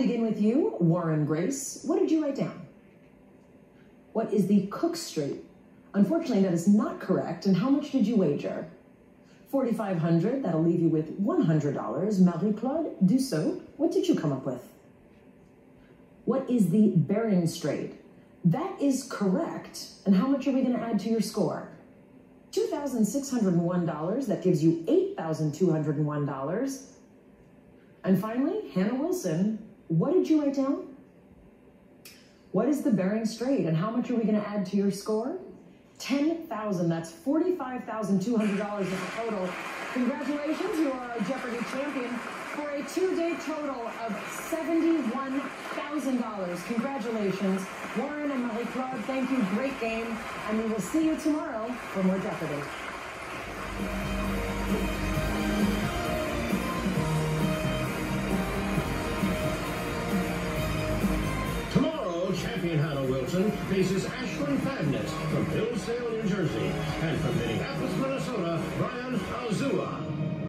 begin with you, Warren Grace. What did you write down? What is the Cook Strait? Unfortunately, that is not correct. And how much did you wager? 4500 that'll leave you with $100. Marie-Claude Dussault, what did you come up with? What is the Bering Strait? That is correct. And how much are we going to add to your score? $2,601. That gives you $8,201. And finally, Hannah Wilson, what did you write down? What is the Bering Strait and how much are we going to add to your score? 10,000. That's $45,200 in total. Congratulations, you are a Jeopardy champion for a two-day total of $71,000. Congratulations. Warren and Marie-Claude, thank you. Great game. And we will see you tomorrow for more Jeopardy. Faces Ashlyn Fadness from Hillsdale, New Jersey. And from Alzua.